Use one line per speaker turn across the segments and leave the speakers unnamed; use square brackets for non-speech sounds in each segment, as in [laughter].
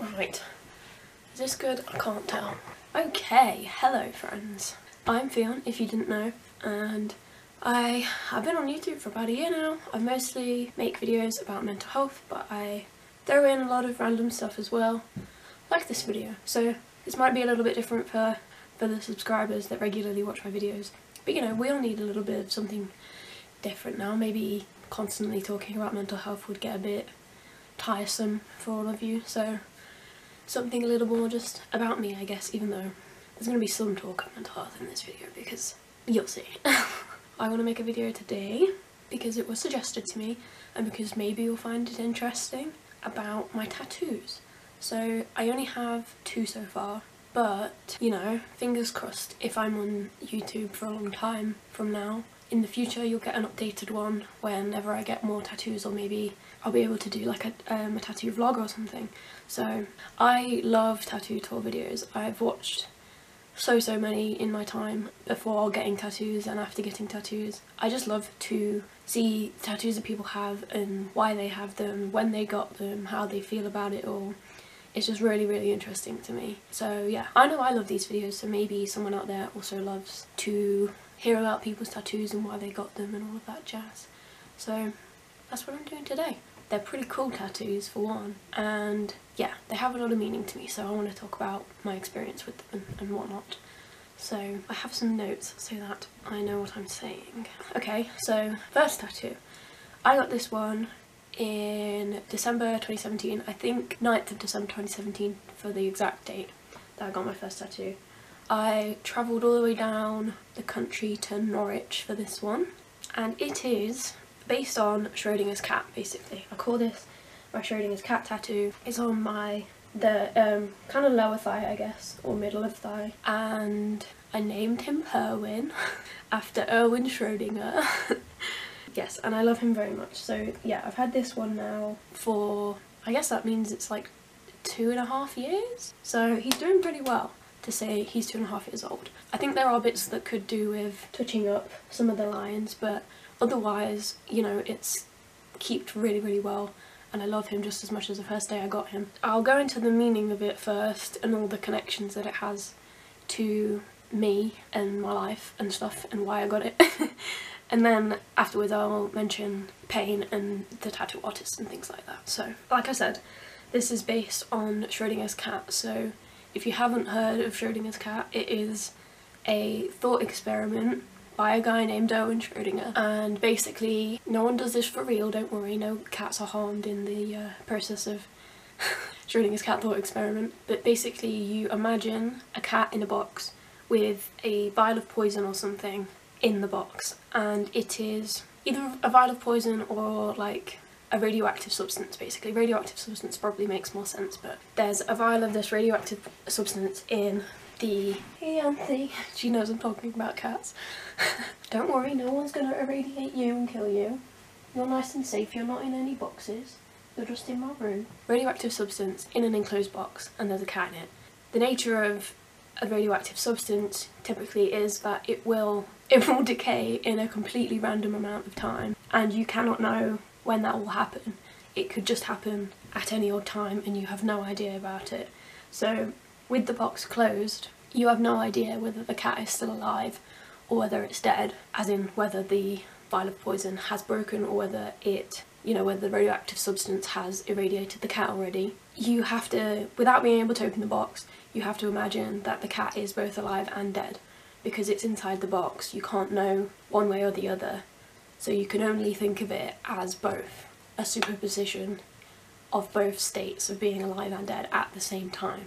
Right. Is this good? I can't tell. Okay, hello friends. I'm Ffion, if you didn't know, and I have been on YouTube for about a year now. I mostly make videos about mental health, but I throw in a lot of random stuff as well, like this video. So this might be a little bit different for, for the subscribers that regularly watch my videos. But you know, we all need a little bit of something different now. Maybe constantly talking about mental health would get a bit tiresome for all of you. So something a little more just about me, I guess, even though there's going to be some talk of mental health in this video because you'll see. [laughs] I want to make a video today because it was suggested to me and because maybe you'll find it interesting about my tattoos. So I only have two so far but you know fingers crossed if I'm on YouTube for a long time from now in the future you'll get an updated one whenever I get more tattoos or maybe I'll be able to do like a, um, a tattoo vlog or something. So I love tattoo tour videos. I've watched so so many in my time before getting tattoos and after getting tattoos. I just love to see tattoos that people have and why they have them, when they got them, how they feel about it all. It's just really really interesting to me. So yeah, I know I love these videos so maybe someone out there also loves to hear about people's tattoos and why they got them and all of that jazz. So that's what I'm doing today. They're pretty cool tattoos for one and yeah they have a lot of meaning to me so I want to talk about my experience with them and whatnot. So I have some notes so that I know what I'm saying. Okay so first tattoo. I got this one in December 2017 I think 9th of December 2017 for the exact date that I got my first tattoo. I travelled all the way down the country to Norwich for this one and it is based on Schrodinger's cat basically. I call this my Schrodinger's cat tattoo. It's on my the um, kind of lower thigh I guess or middle of thigh and I named him Erwin [laughs] after Erwin Schrödinger. [laughs] yes and I love him very much so yeah I've had this one now for I guess that means it's like two and a half years so he's doing pretty well to say he's two and a half years old. I think there are bits that could do with touching up some of the lines but otherwise you know it's kept really really well and I love him just as much as the first day I got him. I'll go into the meaning of it first and all the connections that it has to me and my life and stuff and why I got it [laughs] and then afterwards I'll mention pain and the tattoo artist and things like that. So like I said this is based on Schrodinger's cat. So if you haven't heard of Schrodinger's cat, it is a thought experiment by a guy named Erwin Schrödinger and basically no one does this for real, don't worry, no cats are harmed in the uh, process of [laughs] Schrodinger's cat thought experiment. But basically you imagine a cat in a box with a vial of poison or something in the box and it is either a vial of poison or like a radioactive substance basically. Radioactive substance probably makes more sense but there's a vial of this radioactive substance in the... Hey Anthony, she knows I'm talking about cats. [laughs] Don't worry, no one's gonna irradiate you and kill you. You're nice and safe, you're not in any boxes. You're just in my room. Radioactive substance in an enclosed box and there's a cat in it. The nature of a radioactive substance typically is that it will [laughs] it will decay in a completely random amount of time and you cannot know when that will happen. It could just happen at any odd time and you have no idea about it. So with the box closed, you have no idea whether the cat is still alive or whether it's dead, as in whether the vial of poison has broken or whether it, you know, whether the radioactive substance has irradiated the cat already. You have to, without being able to open the box, you have to imagine that the cat is both alive and dead because it's inside the box. You can't know one way or the other so you can only think of it as both a superposition of both states of being alive and dead at the same time.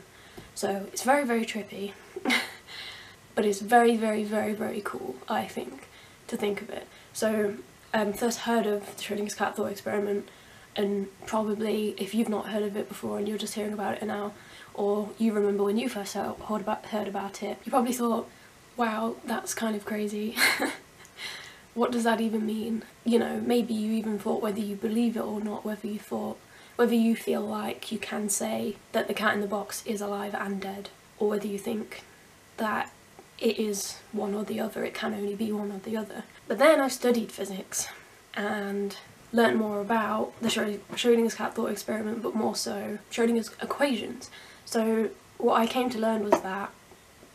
So it's very, very trippy, [laughs] but it's very, very, very, very cool, I think, to think of it. So um, first heard of the Schrodinger's cat thought experiment and probably if you've not heard of it before and you're just hearing about it now or you remember when you first heard about, heard about it, you probably thought, wow, that's kind of crazy. [laughs] what does that even mean? You know, maybe you even thought whether you believe it or not, whether you thought, whether you feel like you can say that the cat in the box is alive and dead, or whether you think that it is one or the other, it can only be one or the other. But then I studied physics and learnt more about the Schrodinger's cat thought experiment, but more so Schrodinger's equations. So what I came to learn was that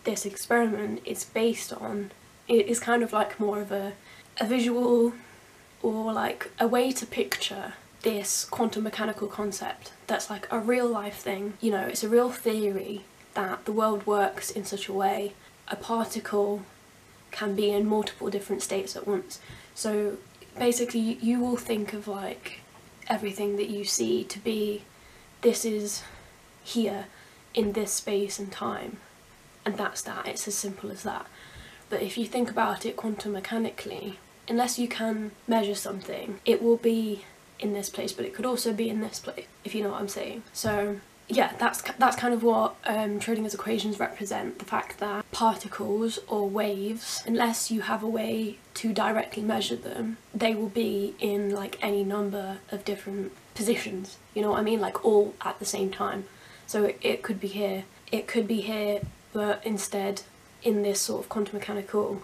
this experiment is based on, it is kind of like more of a, a visual or like a way to picture this quantum mechanical concept that's like a real life thing. You know, it's a real theory that the world works in such a way a particle can be in multiple different states at once. So basically you will think of like everything that you see to be this is here in this space and time and that's that, it's as simple as that. But if you think about it quantum mechanically, unless you can measure something, it will be in this place, but it could also be in this place, if you know what I'm saying. So yeah, that's that's kind of what um, Schrodinger's equations represent, the fact that particles or waves, unless you have a way to directly measure them, they will be in like any number of different positions, you know what I mean, like all at the same time. So it, could be here, it could be here, but instead in this sort of quantum mechanical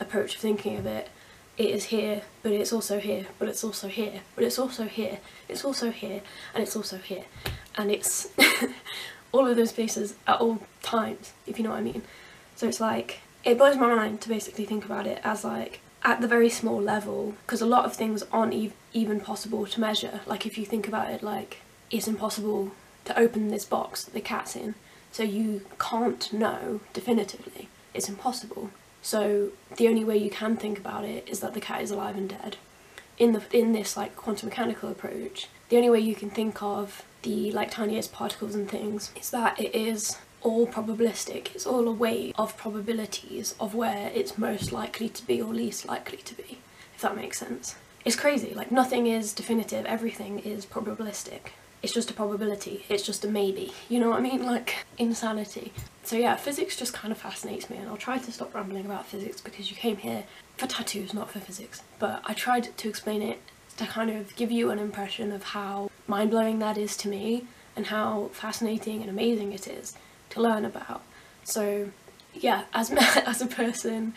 approach of thinking of it, it is here, but it's also here, but it's also here, but it's also here, it's also here, and it's also here. And it's [laughs] all of those places at all times, if you know what I mean. So it's like, it blows my mind to basically think about it as like, at the very small level, because a lot of things aren't e even possible to measure. Like if you think about it like, it's impossible to open this box that the cat's in, so you can't know definitively. It's impossible. So the only way you can think about it is that the cat is alive and dead. In the in this like quantum mechanical approach, the only way you can think of the like tiniest particles and things is that it is all probabilistic. It's all a way of probabilities of where it's most likely to be or least likely to be, if that makes sense. It's crazy, like nothing is definitive, everything is probabilistic it's just a probability, it's just a maybe, you know what I mean? Like, insanity. So yeah, physics just kind of fascinates me and I'll try to stop rambling about physics because you came here for tattoos, not for physics. But I tried to explain it to kind of give you an impression of how mind-blowing that is to me and how fascinating and amazing it is to learn about. So yeah, as, [laughs] as a person,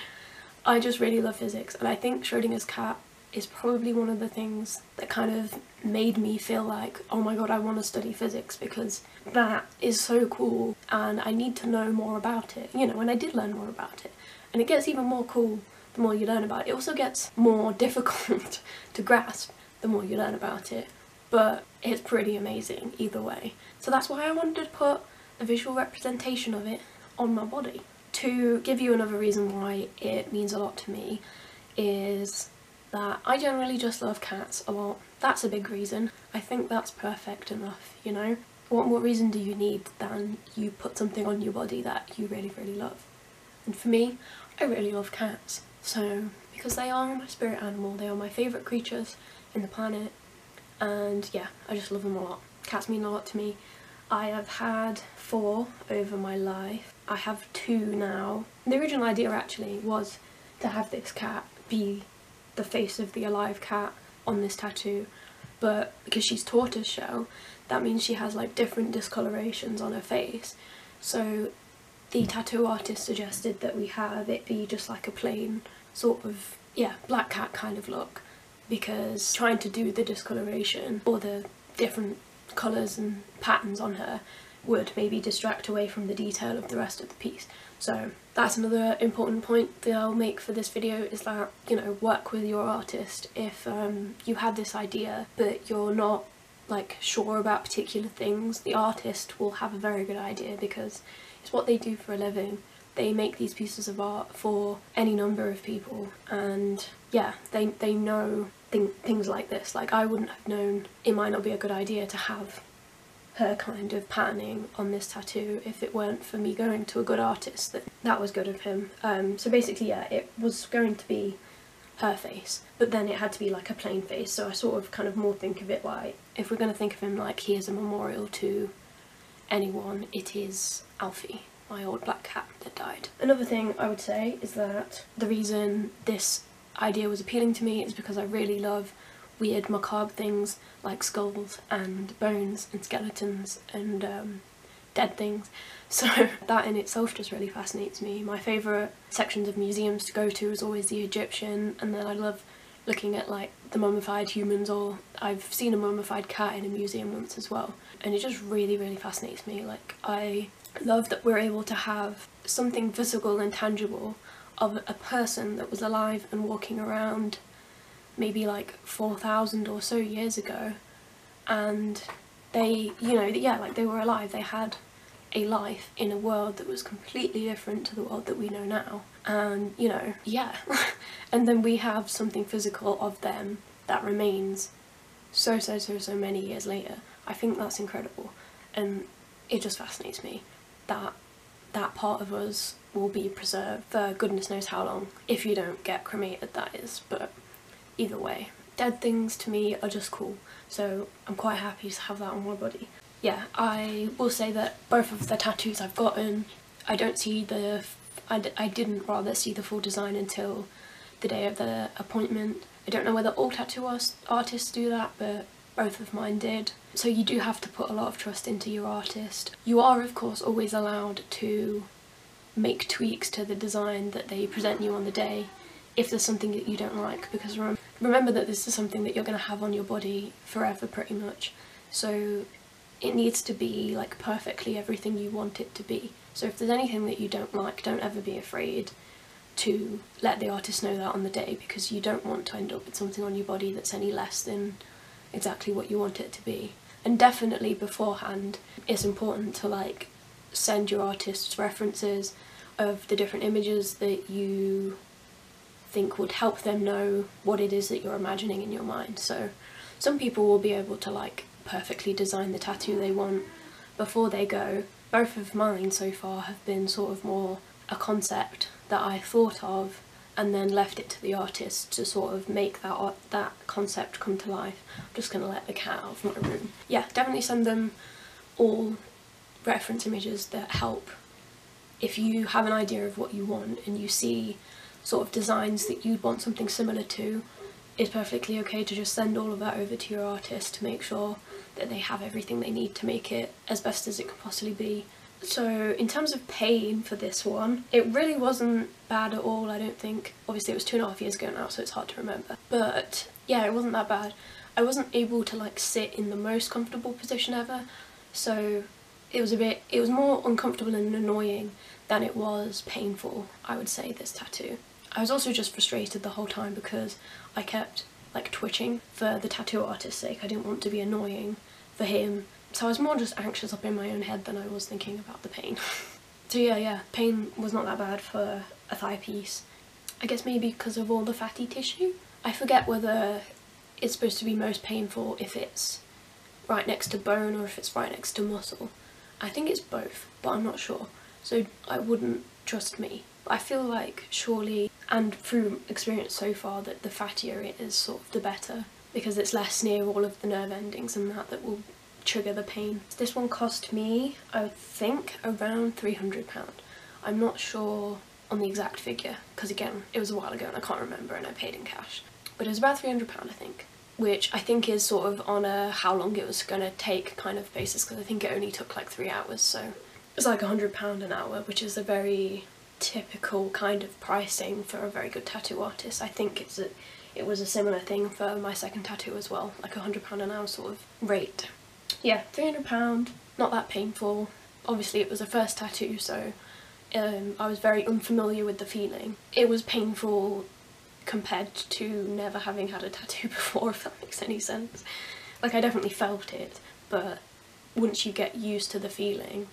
I just really love physics and I think Schrodinger's cat is probably one of the things that kind of made me feel like, oh my god, I want to study physics because that is so cool and I need to know more about it, you know, and I did learn more about it. And it gets even more cool the more you learn about it. It also gets more [laughs] difficult to grasp the more you learn about it, but it's pretty amazing either way. So that's why I wanted to put a visual representation of it on my body. To give you another reason why it means a lot to me is that I generally just love cats a lot. That's a big reason. I think that's perfect enough, you know? What more reason do you need than you put something on your body that you really, really love? And for me, I really love cats. So, because they are my spirit animal, they are my favourite creatures in the planet. And yeah, I just love them a lot. Cats mean a lot to me. I have had four over my life. I have two now. The original idea actually was to have this cat be the face of the alive cat on this tattoo. But because she's tortoise shell that means she has like different discolorations on her face. So the tattoo artist suggested that we have it be just like a plain sort of yeah black cat kind of look. Because trying to do the discoloration or the different colours and patterns on her would maybe distract away from the detail of the rest of the piece so that's another important point that I'll make for this video is that, you know, work with your artist. If um, you had this idea but you're not like sure about particular things, the artist will have a very good idea because it's what they do for a living. They make these pieces of art for any number of people and yeah, they, they know th things like this. Like I wouldn't have known it might not be a good idea to have her kind of patterning on this tattoo if it weren't for me going to a good artist that that was good of him um, so basically yeah it was going to be her face but then it had to be like a plain face so I sort of kind of more think of it like if we're going to think of him like he is a memorial to anyone it is Alfie my old black cat that died. Another thing I would say is that the reason this idea was appealing to me is because I really love weird macabre things like skulls and bones and skeletons and um, dead things. [laughs] So that in itself just really fascinates me. My favourite sections of museums to go to is always the Egyptian and then I love looking at like the mummified humans or I've seen a mummified cat in a museum once as well and it just really really fascinates me like I love that we're able to have something physical and tangible of a person that was alive and walking around maybe like 4,000 or so years ago and they, you know, yeah, like they were alive, they had a life in a world that was completely different to the world that we know now. And, you know, yeah. [laughs] and then we have something physical of them that remains so, so, so, so many years later. I think that's incredible. And it just fascinates me that that part of us will be preserved for goodness knows how long, if you don't get cremated that is, but either way. Dead things to me are just cool, so I'm quite happy to have that on my body. Yeah, I will say that both of the tattoos I've gotten, I don't see the, I d I didn't rather see the full design until the day of the appointment. I don't know whether all tattoo artists do that, but both of mine did. So you do have to put a lot of trust into your artist. You are of course always allowed to make tweaks to the design that they present you on the day if there's something that you don't like because rem remember that this is something that you're going to have on your body forever pretty much. So it needs to be like perfectly everything you want it to be. So if there's anything that you don't like don't ever be afraid to let the artist know that on the day because you don't want to end up with something on your body that's any less than exactly what you want it to be. And definitely beforehand it's important to like send your artists references of the different images that you think would help them know what it is that you're imagining in your mind so some people will be able to like perfectly design the tattoo they want before they go both of mine so far have been sort of more a concept that I thought of and then left it to the artist to sort of make that art, that concept come to life. I'm just going to let the cat out of my room. Yeah, definitely send them all reference images that help if you have an idea of what you want and you see sort of designs that you'd want something similar to it's perfectly okay to just send all of that over to your artist to make sure that they have everything they need to make it as best as it can possibly be so in terms of pain for this one, it really wasn't bad at all, I don't think. Obviously it was two and a half years ago now, so it's hard to remember. But yeah, it wasn't that bad. I wasn't able to like sit in the most comfortable position ever, so it was a bit, it was more uncomfortable and annoying than it was painful, I would say, this tattoo. I was also just frustrated the whole time because I kept like twitching for the tattoo artist's sake. I didn't want to be annoying for him so I was more just anxious up in my own head than I was thinking about the pain. [laughs] so yeah, yeah, pain was not that bad for a thigh piece. I guess maybe because of all the fatty tissue. I forget whether it's supposed to be most painful if it's right next to bone or if it's right next to muscle. I think it's both, but I'm not sure. So I wouldn't trust me. I feel like surely, and through experience so far, that the fattier it is sort of the better because it's less near all of the nerve endings and that that will trigger the pain. This one cost me, I think, around £300. I'm not sure on the exact figure because again it was a while ago and I can't remember and I paid in cash but it was about £300 I think which I think is sort of on a how long it was going to take kind of basis because I think it only took like three hours so it's like £100 an hour which is a very typical kind of pricing for a very good tattoo artist. I think it's a, it was a similar thing for my second tattoo as well, like a £100 an hour sort of rate yeah, £300, not that painful. Obviously it was a first tattoo so um, I was very unfamiliar with the feeling. It was painful compared to never having had a tattoo [laughs] before if that makes any sense. Like I definitely felt it but once you get used to the feeling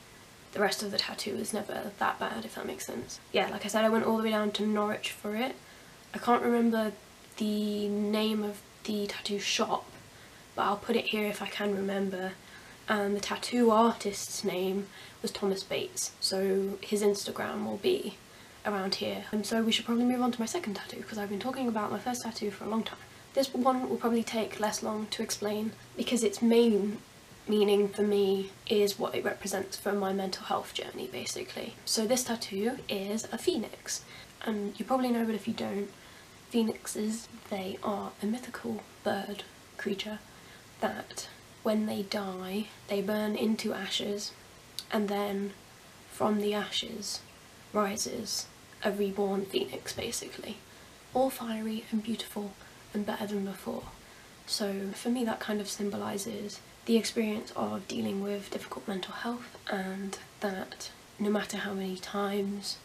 the rest of the tattoo is never that bad if that makes sense. Yeah like I said I went all the way down to Norwich for it. I can't remember the name of the tattoo shop but I'll put it here if I can remember. And the tattoo artist's name was Thomas Bates, so his Instagram will be around here. And so we should probably move on to my second tattoo because I've been talking about my first tattoo for a long time. This one will probably take less long to explain because its main meaning for me is what it represents for my mental health journey basically. So this tattoo is a phoenix and you probably know but if you don't, phoenixes, they are a mythical bird creature that when they die they burn into ashes and then from the ashes rises a reborn phoenix basically. All fiery and beautiful and better than before. So for me that kind of symbolises the experience of dealing with difficult mental health and that no matter how many times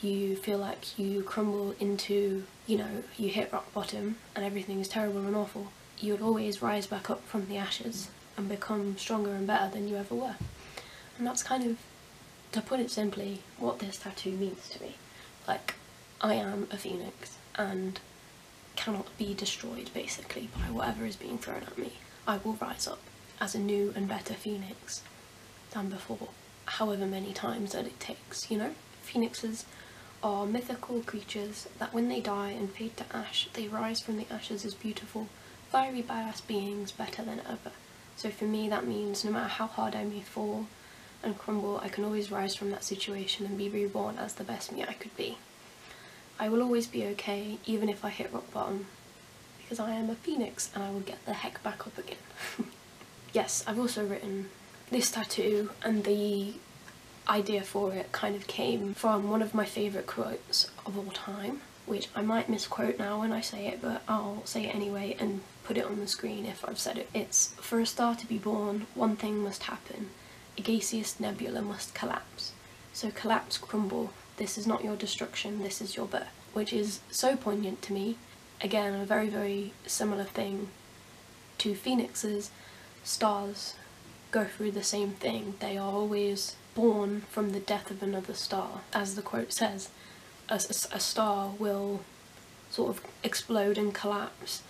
you feel like you crumble into, you know, you hit rock bottom and everything is terrible and awful, you'll always rise back up from the ashes and become stronger and better than you ever were. And that's kind of, to put it simply, what this tattoo means to me. Like, I am a phoenix and cannot be destroyed basically by whatever is being thrown at me. I will rise up as a new and better phoenix than before, however many times that it takes, you know? Phoenixes are mythical creatures that when they die and fade to ash, they rise from the ashes as beautiful, fiery badass beings better than ever. So for me that means no matter how hard I may fall and crumble, I can always rise from that situation and be reborn as the best me I could be. I will always be okay even if I hit rock bottom because I am a phoenix and I will get the heck back up again. [laughs] yes, I've also written this tattoo and the idea for it kind of came from one of my favourite quotes of all time which I might misquote now when I say it but I'll say it anyway and put it on the screen if I've said it. It's, for a star to be born, one thing must happen. A gaseous nebula must collapse. So collapse, crumble, this is not your destruction, this is your birth. Which is so poignant to me. Again, a very, very similar thing to phoenixes. Stars go through the same thing. They are always born from the death of another star. As the quote says, a, a, a star will sort of explode and collapse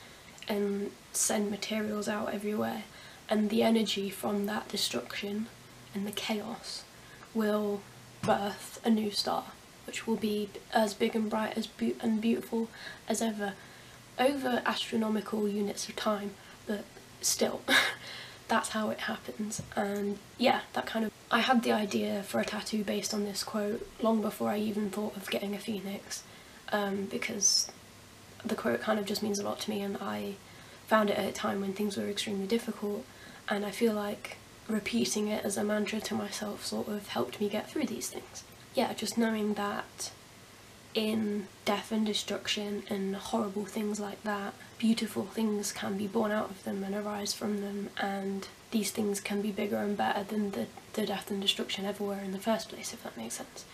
and send materials out everywhere and the energy from that destruction and the chaos will birth a new star which will be as big and bright as be and beautiful as ever over astronomical units of time but still [laughs] that's how it happens and yeah that kind of I had the idea for a tattoo based on this quote long before I even thought of getting a phoenix um, because the quote kind of just means a lot to me and I found it at a time when things were extremely difficult and I feel like repeating it as a mantra to myself sort of helped me get through these things. Yeah, just knowing that in death and destruction and horrible things like that, beautiful things can be born out of them and arise from them and these things can be bigger and better than the, the death and destruction ever were in the first place, if that makes sense.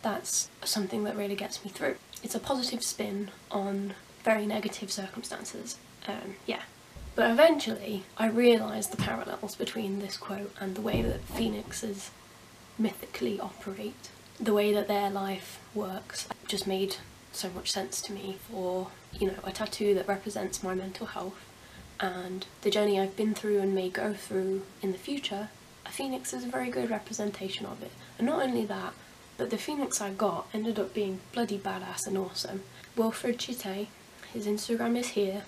That's something that really gets me through. It's a positive spin on very negative circumstances um, yeah. But eventually I realised the parallels between this quote and the way that phoenixes mythically operate. The way that their life works just made so much sense to me for, you know, a tattoo that represents my mental health and the journey I've been through and may go through in the future, a phoenix is a very good representation of it. And not only that, but the phoenix I got ended up being bloody badass and awesome. Wilfred Chite, his Instagram is here,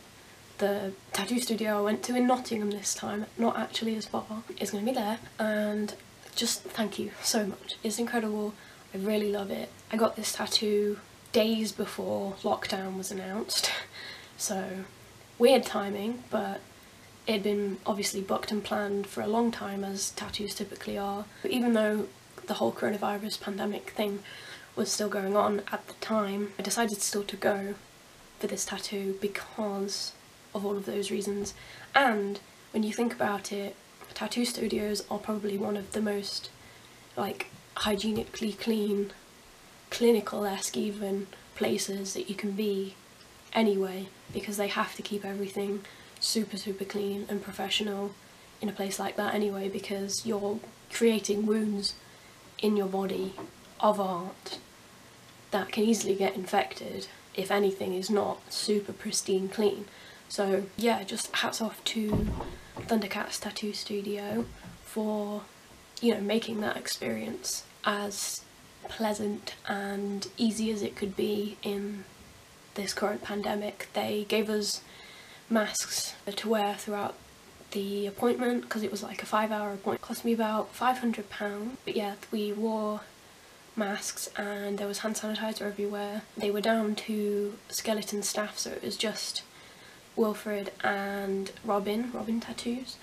the tattoo studio I went to in Nottingham this time, not actually as far, is going to be there and just thank you so much. It's incredible, I really love it. I got this tattoo days before lockdown was announced, [laughs] so weird timing but it had been obviously booked and planned for a long time as tattoos typically are. But even though the whole coronavirus pandemic thing was still going on at the time, I decided still to go for this tattoo because of all of those reasons. And when you think about it, tattoo studios are probably one of the most like hygienically clean, clinical-esque even places that you can be anyway because they have to keep everything super super clean and professional in a place like that anyway because you're creating wounds in your body of art that can easily get infected if anything is not super pristine clean. So yeah, just hats off to Thundercats Tattoo Studio for, you know, making that experience as pleasant and easy as it could be in this current pandemic. They gave us masks to wear throughout the appointment because it was like a five hour appointment. It cost me about £500 but yeah we wore masks and there was hand sanitizer everywhere. They were down to skeleton staff so it was just Wilfred and Robin, Robin Tattoos.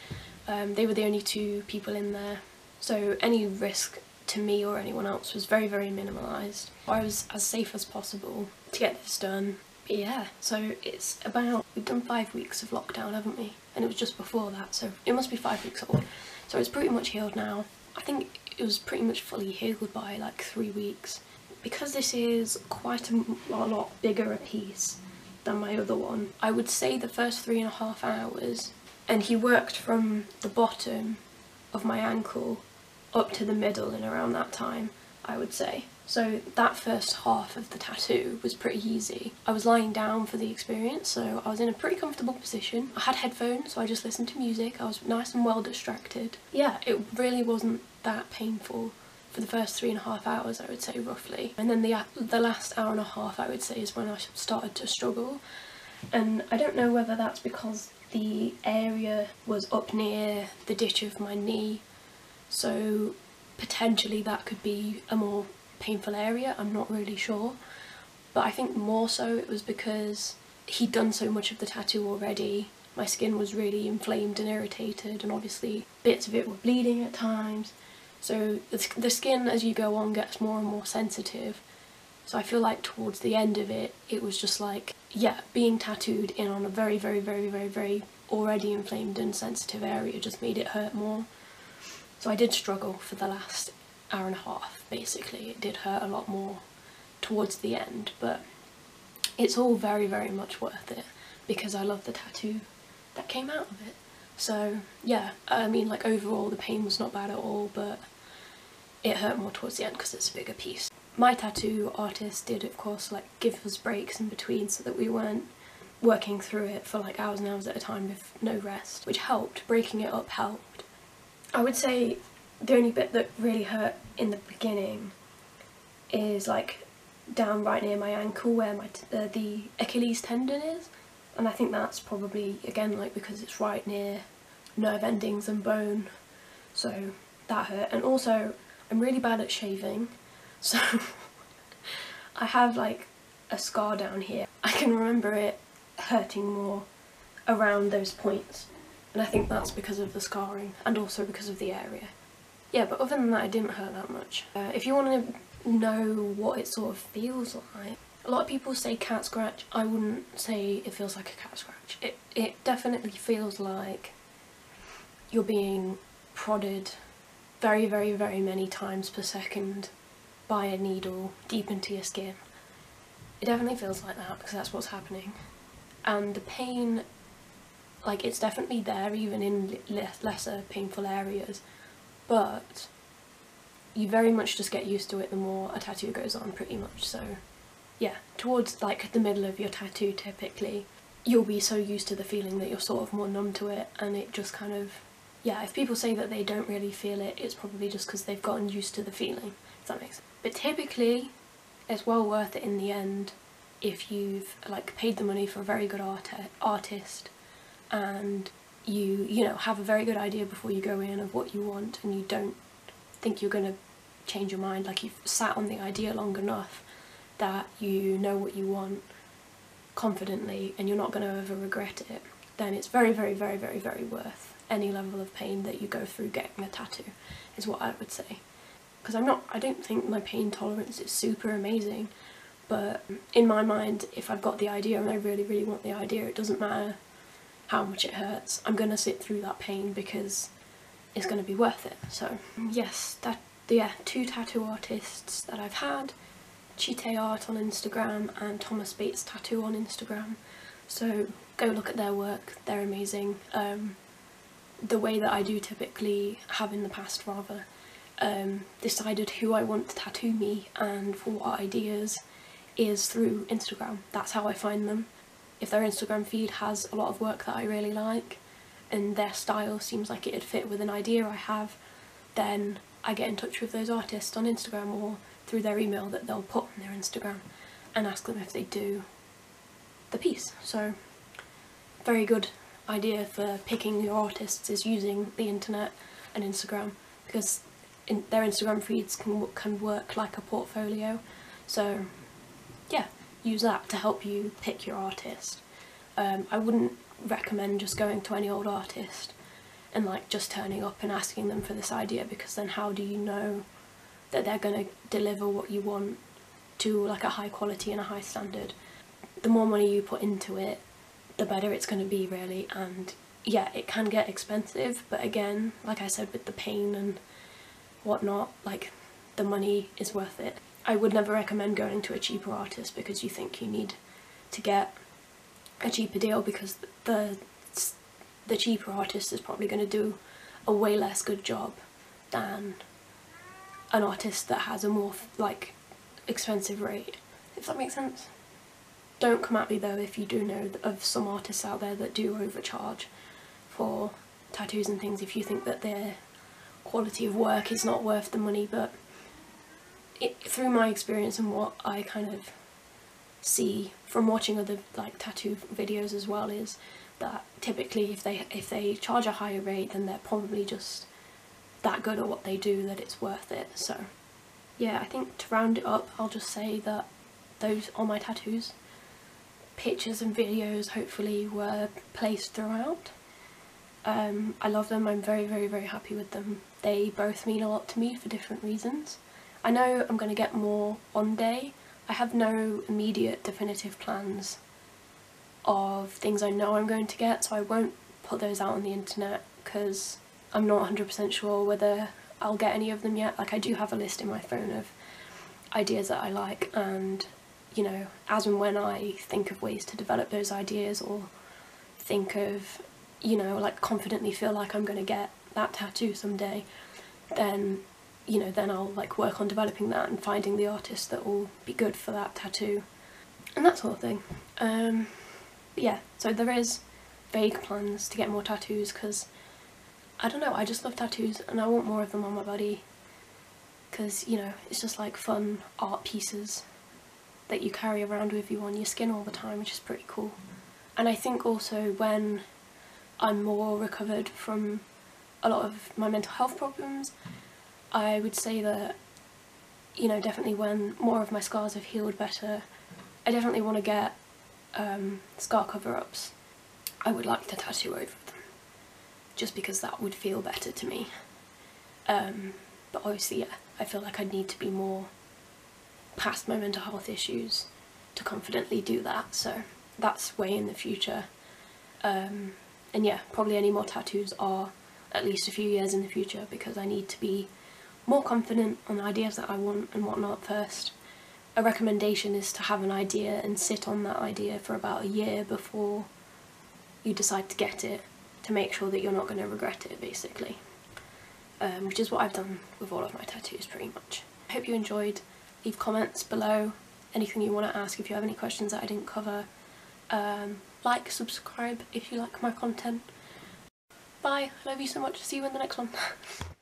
Um, they were the only two people in there, so any risk to me or anyone else was very, very minimalised. I was as safe as possible to get this done. But yeah, so it's about, we've done five weeks of lockdown, haven't we? And it was just before that, so it must be five weeks old. So it's pretty much healed now. I think it was pretty much fully healed by like three weeks. Because this is quite a, a lot bigger a piece than my other one, I would say the first three and a half hours, and he worked from the bottom of my ankle up to the middle in around that time, I would say. So that first half of the tattoo was pretty easy. I was lying down for the experience, so I was in a pretty comfortable position. I had headphones, so I just listened to music. I was nice and well distracted. Yeah, it really wasn't that painful for the first three and a half hours, I would say roughly. And then the, uh, the last hour and a half, I would say, is when I started to struggle. And I don't know whether that's because the area was up near the ditch of my knee, so potentially that could be a more painful area, I'm not really sure. But I think more so it was because he'd done so much of the tattoo already. My skin was really inflamed and irritated and obviously bits of it were bleeding at times. So the the skin as you go on gets more and more sensitive. So I feel like towards the end of it, it was just like, yeah, being tattooed in on a very, very, very, very, very already inflamed and sensitive area just made it hurt more. So I did struggle for the last hour and a half basically. It did hurt a lot more towards the end but it's all very very much worth it because I love the tattoo that came out of it. So yeah, I mean like overall the pain was not bad at all but it hurt more towards the end because it's a bigger piece. My tattoo artist did of course like give us breaks in between so that we weren't working through it for like hours and hours at a time with no rest, which helped. Breaking it up helped. I would say the only bit that really hurt in the beginning is like down right near my ankle where my uh, the Achilles tendon is. And I think that's probably again like because it's right near nerve endings and bone. So that hurt. And also I'm really bad at shaving. [laughs] So I have like a scar down here. I can remember it hurting more around those points and I think that's because of the scarring and also because of the area yeah, but other than that, it didn't hurt that much. Uh, if you want to know what it sort of feels like, a lot of people say cat scratch. I wouldn't say it feels like a cat scratch. It, it definitely feels like you're being prodded very, very, very many times per second by a needle deep into your skin. It definitely feels like that because that's what's happening. And the pain, like it's definitely there even in lesser painful areas. But you very much just get used to it the more a tattoo goes on pretty much. So yeah towards like the middle of your tattoo typically you'll be so used to the feeling that you're sort of more numb to it and it just kind of yeah if people say that they don't really feel it it's probably just because they've gotten used to the feeling if that makes sense. But typically it's well worth it in the end if you've like paid the money for a very good art artist and you, you know, have a very good idea before you go in of what you want and you don't think you're going to change your mind, like you've sat on the idea long enough that you know what you want confidently and you're not going to ever regret it, then it's very, very, very, very, very worth any level of pain that you go through getting a tattoo, is what I would say. Because I'm not, I don't think my pain tolerance is super amazing, but in my mind, if I've got the idea and I really, really want the idea, it doesn't matter how much it hurts. I'm to sit through that pain because it's to be worth it. So yes, that yeah, two tattoo artists that I've had, Chite Art on Instagram and Thomas Bates Tattoo on Instagram. So go look at their work, they're amazing. Um, the way that I do typically have in the past rather, um, decided who I want to tattoo me and for what ideas is through Instagram. That's how I find them if their Instagram feed has a lot of work that I really like and their style seems like it'd fit with an idea I have, then I get in touch with those artists on Instagram or through their email that they'll put on their Instagram and ask them if they do the piece. So very good idea for picking your artists is using the internet and Instagram because in their Instagram feeds can, can work like a portfolio. So use that to help you pick your artist. Um, I wouldn't recommend just going to any old artist and like just turning up and asking them for this idea because then how do you know that they're going to deliver what you want to like a high quality and a high standard. the more money you put into it, the better it's going to be really and yeah it can get expensive but again like I said with the pain and whatnot like the money is worth it. I would never recommend going to a cheaper artist because you think you need to get a cheaper deal because the the cheaper artist is probably going to do a way less good job than an artist that has a more like expensive rate if that makes sense. Don't come at me though if you do know of some artists out there that do overcharge for tattoos and things if you think that their quality of work is not worth the money but it, through my experience and what I kind of see from watching other like tattoo videos as well is that typically if they if they charge a higher rate then they're probably just that good at what they do that it's worth it. So yeah I think to round it up I'll just say that those are my tattoos. Pictures and videos hopefully were placed throughout. Um, I love them. I'm very very very happy with them. They both mean a lot to me for different reasons I know I'm going to get more on day. I have no immediate definitive plans of things I know I'm going to get so I won't put those out on the internet because I'm not 100% sure whether I'll get any of them yet. Like I do have a list in my phone of ideas that I like and you know as and when I think of ways to develop those ideas or think of you know like confidently feel like I'm going to get that tattoo someday then you know, then I'll like work on developing that and finding the artist that will be good for that tattoo and that sort of thing. Um, but yeah, so there is vague plans to get more tattoos because I don't know, I just love tattoos and I want more of them on my body because, you know, it's just like fun art pieces that you carry around with you on your skin all the time, which is pretty cool. And I think also when I'm more recovered from a lot of my mental health problems I would say that, you know, definitely when more of my scars have healed better, I definitely want to get um, scar cover-ups. I would like to tattoo over them, just because that would feel better to me. Um, but obviously, yeah, I feel like I'd need to be more past my mental health issues to confidently do that, so that's way in the future. Um, and yeah, probably any more tattoos are at least a few years in the future because I need to be more confident on the ideas that I want and whatnot first. A recommendation is to have an idea and sit on that idea for about a year before you decide to get it to make sure that you're not going to regret it basically. Um, which is what I've done with all of my tattoos pretty much. I hope you enjoyed. Leave comments below, anything you want to ask if you have any questions that I didn't cover. Um, like, subscribe if you like my content. Bye, I love you so much, see you in the next one. [laughs]